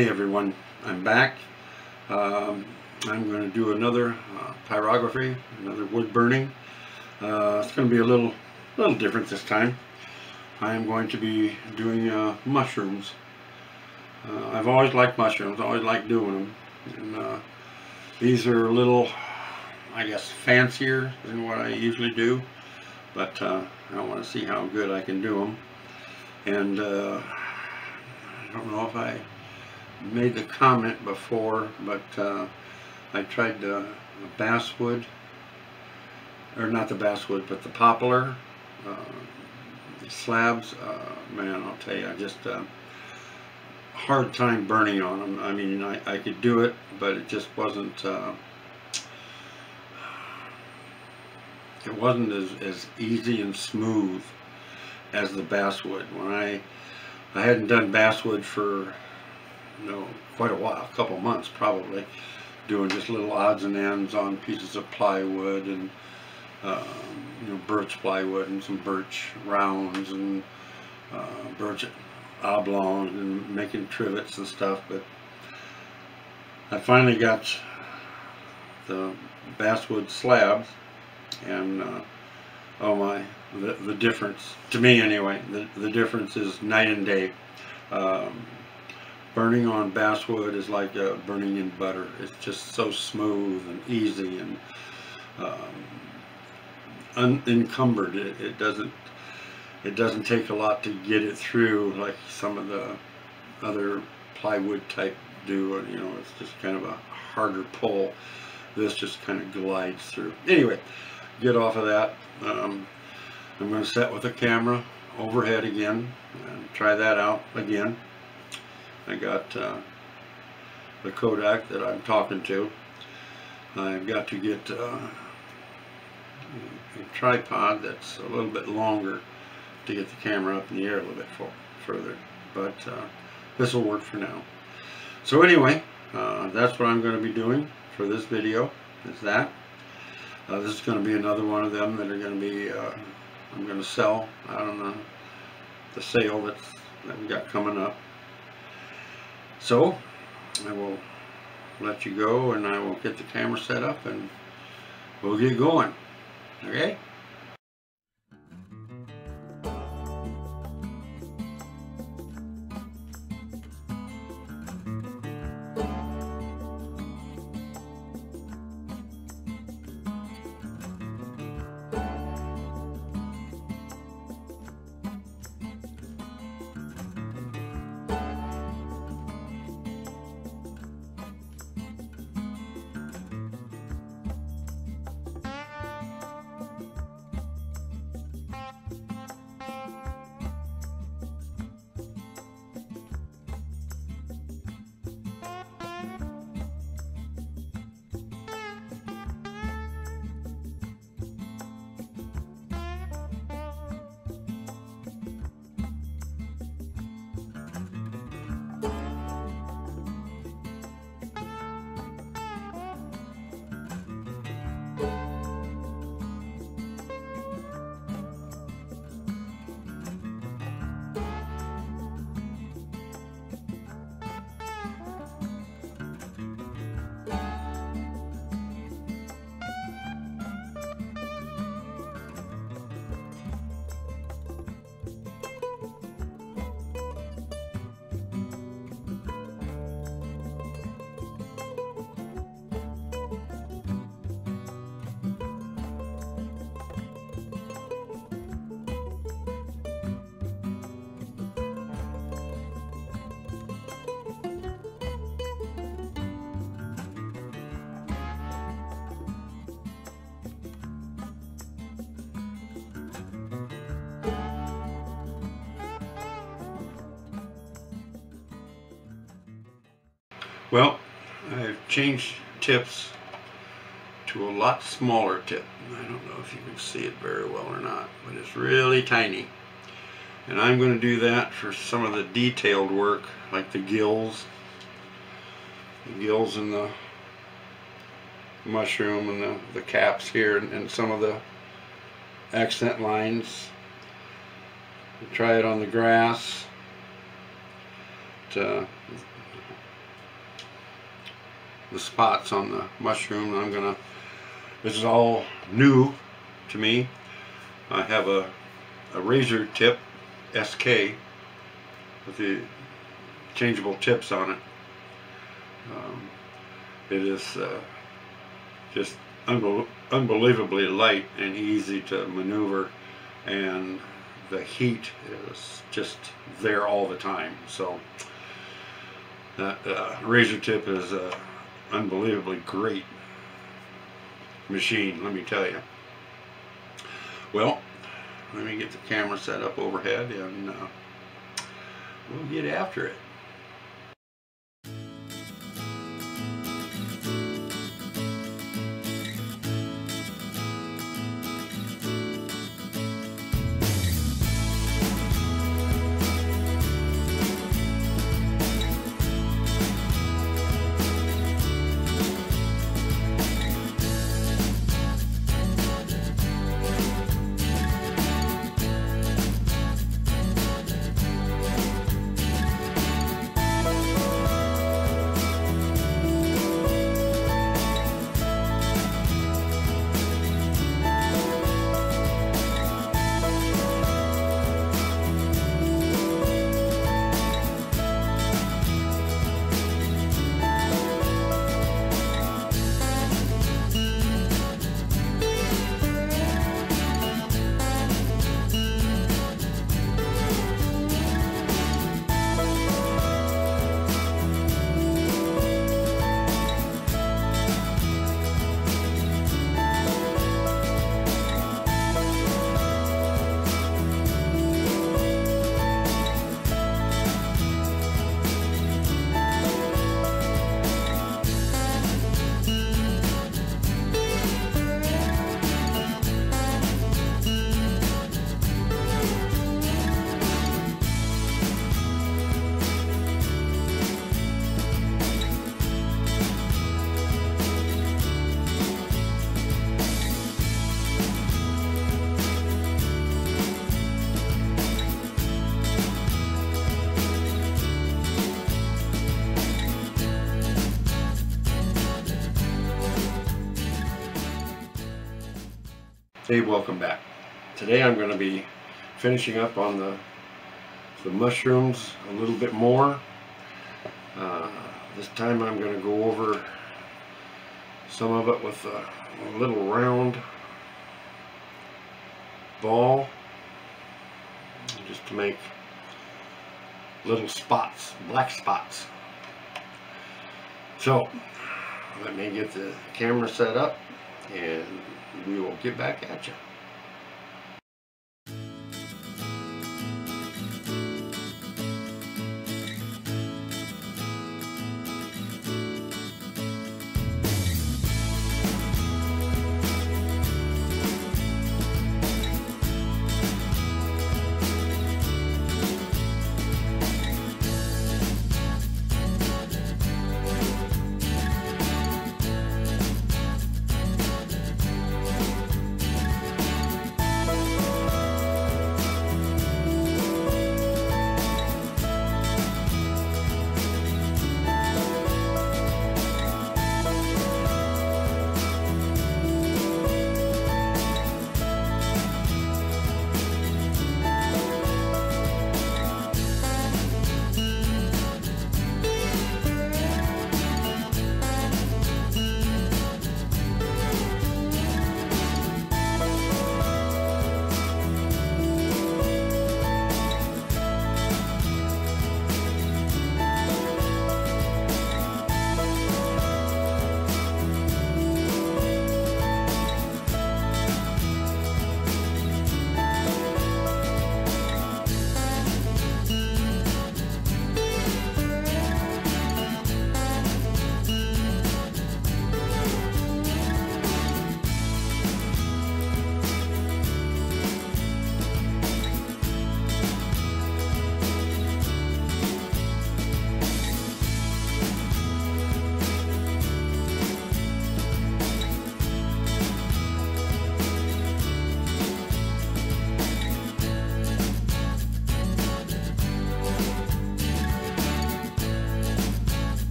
Hey everyone, I'm back. Um, I'm going to do another uh, pyrography, another wood burning. Uh, it's going to be a little, little different this time. I am going to be doing uh, mushrooms. Uh, I've always liked mushrooms, always liked doing them. And uh, these are a little, I guess, fancier than what I usually do. But uh, I want to see how good I can do them. And I don't know if I made the comment before, but uh, I tried the, basswood, or not the basswood, but the poplar uh, slabs. Uh, man, I'll tell you, I just uh, hard time burning on them. I mean, I, I could do it, but it just wasn't. Uh, it wasn't as, as easy and smooth as the basswood. When I I hadn't done basswood for you know, quite a while, a couple months probably, doing just little odds and ends on pieces of plywood and um, you know birch plywood and some birch rounds and uh, birch oblongs and making trivets and stuff. But I finally got the basswood slabs and uh, oh my the, the difference to me anyway the, the difference is night and day um, burning on basswood is like uh, burning in butter. It's just so smooth and easy and um, unencumbered. It, it, doesn't it doesn't take a lot to get it through like some of the other plywood type do. You know, it's just kind of a harder pull. This just kind of glides through. Anyway, get off of that. Um, I'm going to set with the camera overhead again and try that out again. I got uh, the Kodak that I'm talking to. I've got to get uh, a tripod that's a little bit longer to get the camera up in the air a little bit for, further. But uh, this will work for now. So anyway, uh, that's what I'm going to be doing for this video, is that. Uh, this is going to be another one of them that are going to be, uh, I'm going to sell out on the, the sale that's, that we got coming up. So, I will let you go and I will get the camera set up and we'll get going. Okay? Well, I've changed tips to a lot smaller tip. I don't know if you can see it very well or not, but it's really tiny. And I'm going to do that for some of the detailed work, like the gills, the gills and the mushroom and the, the caps here and, and some of the accent lines. Try it on the grass. To, the spots on the mushroom. I'm gonna, this is all new to me. I have a, a Razertip SK with the changeable tips on it. Um, it is uh, just unbel unbelievably light and easy to maneuver and the heat is just there all the time so that uh, Razertip is a unbelievably great machine let me tell you well let me get the camera set up overhead and uh, we'll get after it Hey, welcome back. Today I'm going to be finishing up on the, the mushrooms a little bit more. Uh, this time I'm going to go over some of it with a little round ball just to make little spots, black spots. So let me get the camera set up and we will get back at you.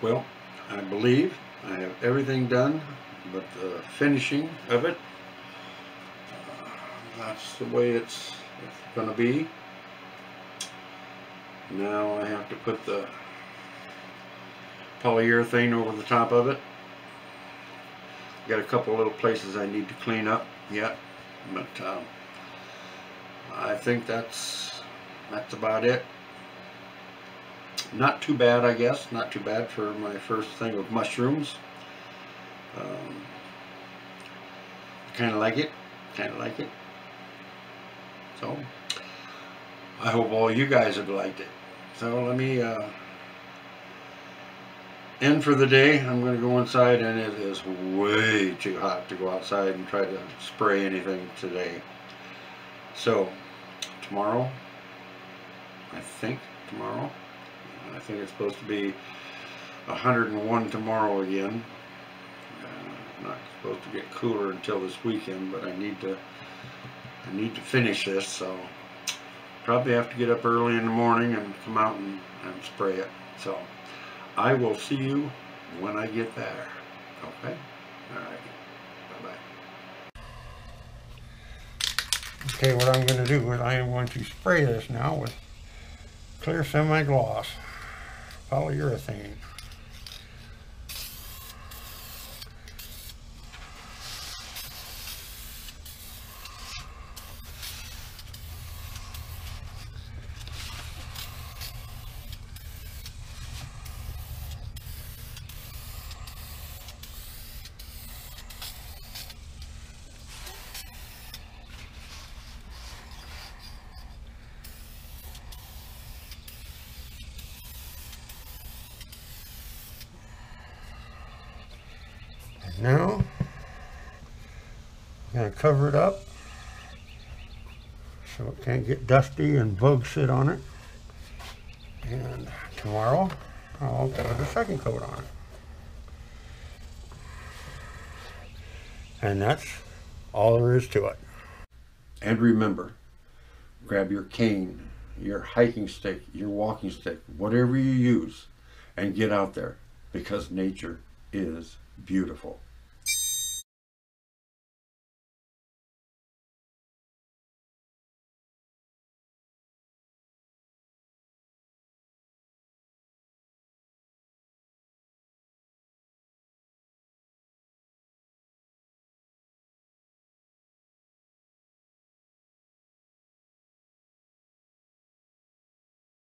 Well, I believe I have everything done but the finishing of it. Uh, that's the way it's, it's going to be. Now I have to put the polyurethane over the top of it. Got a couple little places I need to clean up yet, but um, I think that's that's about it not too bad, I guess. Not too bad for my first thing of mushrooms. Um, kind of like it. Kind of like it. So, I hope all you guys have liked it. So let me uh, end for the day. I'm going to go inside and it is way too hot to go outside and try to spray anything today. So, tomorrow, I think tomorrow, I think it's supposed to be 101 tomorrow again. Uh, not supposed to get cooler until this weekend, but I need to I need to finish this, so probably have to get up early in the morning and come out and, and spray it. So I will see you when I get there. Okay? All right. Bye-bye. Okay, what I'm going to do is I am going to spray this now with clear semi-gloss polyurethane. Now, I'm going to cover it up so it can't get dusty and bug sit on it. And tomorrow I'll put a second coat on it. And that's all there is to it. And remember, grab your cane, your hiking stick, your walking stick, whatever you use, and get out there because nature is beautiful.